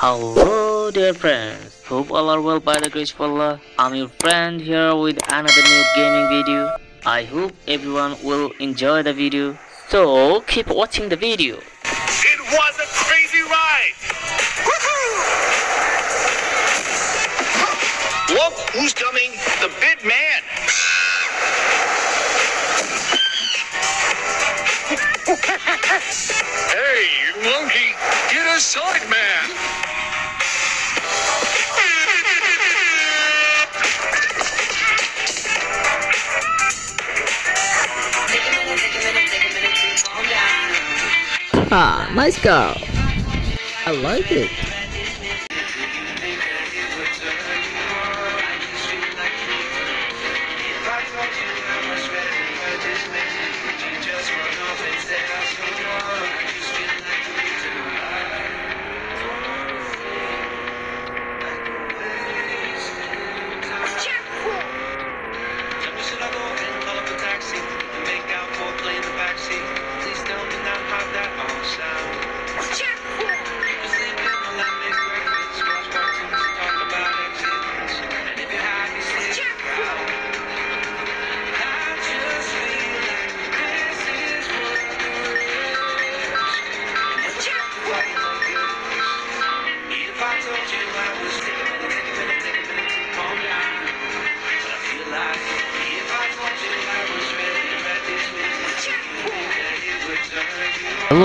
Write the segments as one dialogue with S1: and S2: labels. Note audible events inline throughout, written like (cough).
S1: Hello dear friends, hope all are well by the grace of Allah. I'm your friend here with another new gaming video. I hope everyone will enjoy the video. So keep watching the video.
S2: It was a crazy ride! Look who's coming? The big man! (laughs) hey, monkey, get aside, man!
S3: Nice
S4: go. I like it.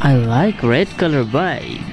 S4: I like
S1: red color bike.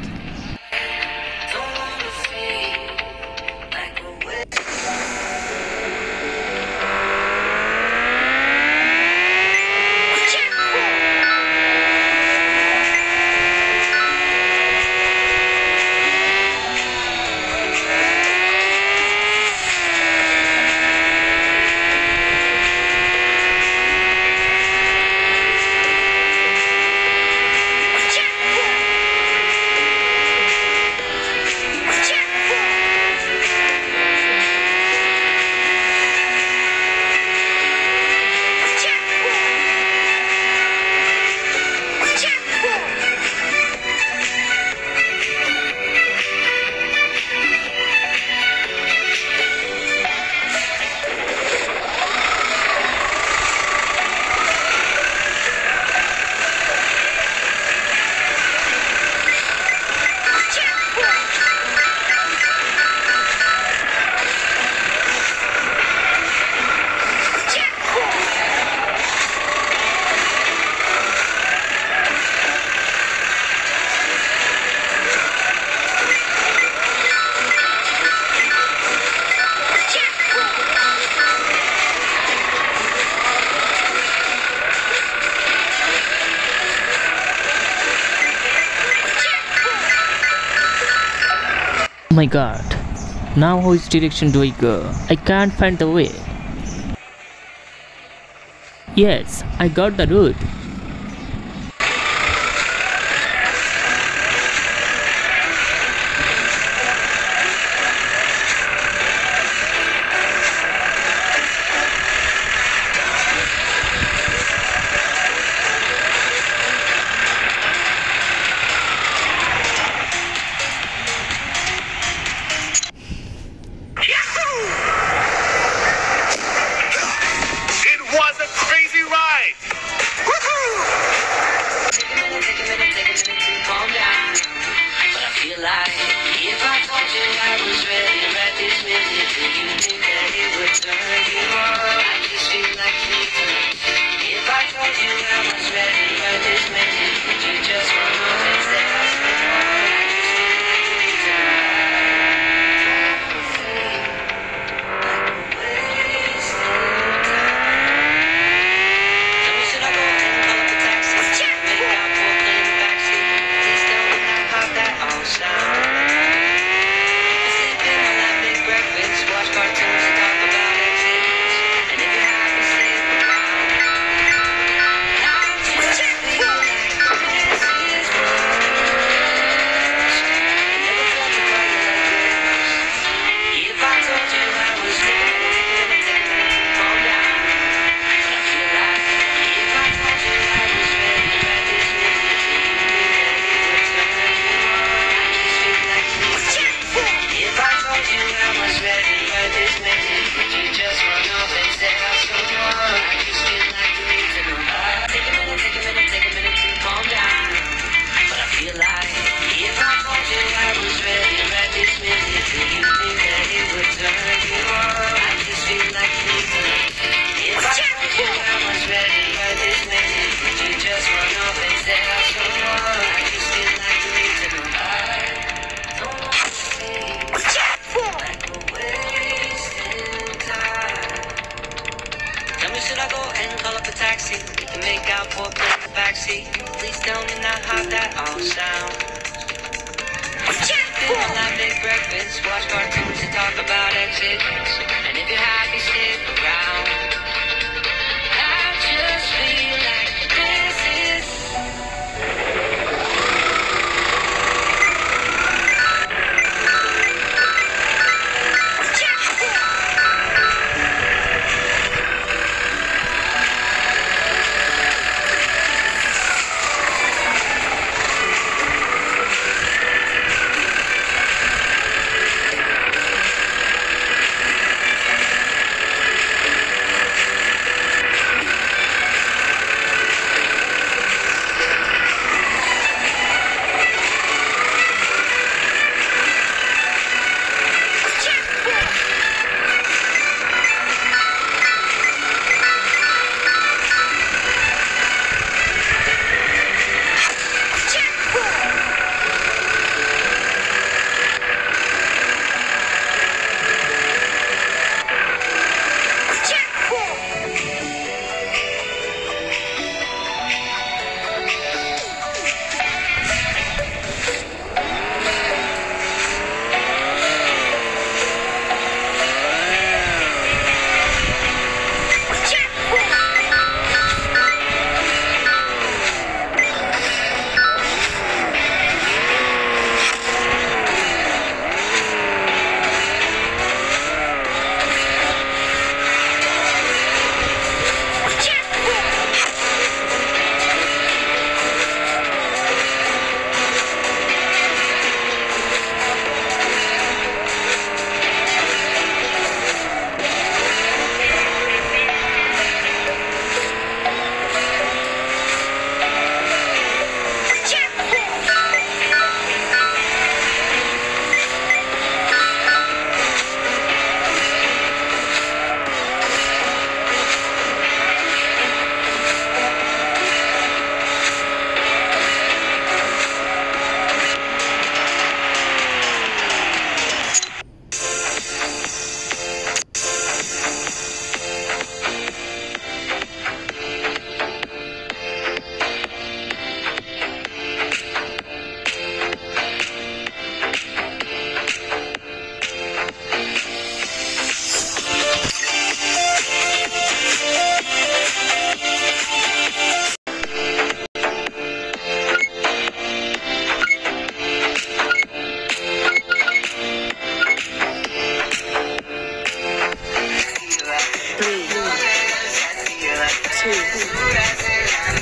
S1: Oh my god. Now which direction do I go? I can't find the way. Yes, I got the route.
S4: Watch cartoons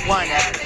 S4: One.
S5: at